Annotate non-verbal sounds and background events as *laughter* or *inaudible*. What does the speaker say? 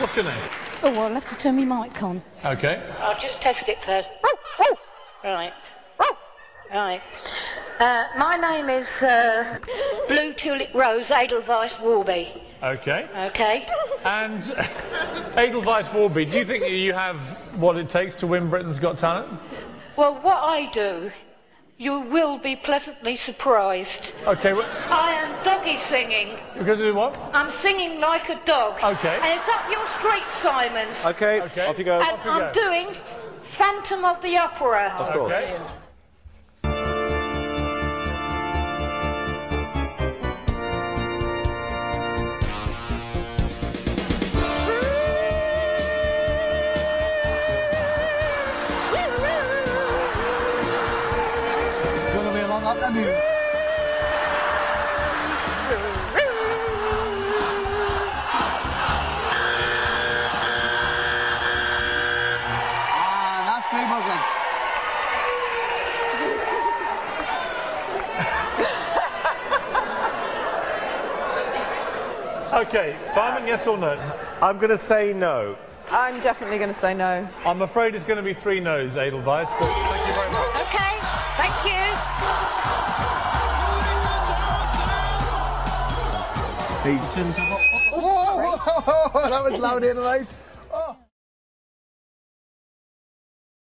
what's your name? Oh, I'll have to turn my mic on. Okay. I'll just test it first. Right. Right. Uh, my name is uh, Blue Tulip Rose Edelweiss Warby. Okay. Okay? And *laughs* Edelweiss Warby, do you think you have what it takes to win Britain's Got Talent? Well, what I do, you will be pleasantly surprised. Okay, well, I am doggy singing. you're going to do what? I'm singing like a dog. Okay. And it's up your street, Simon. Okay, Okay. off you go. and off you I'm go. doing Phantom of the Opera. Of course. Okay. Gonna be a long afternoon. Ah, that's three. Okay, Simon, yes or no? I'm going to say no. I'm definitely going to say no. I'm afraid it's going to be three no's, Edelweiss, but thank you very much. Okay, thank you. Up. Whoa, whoa, whoa, whoa, that was loud in, right?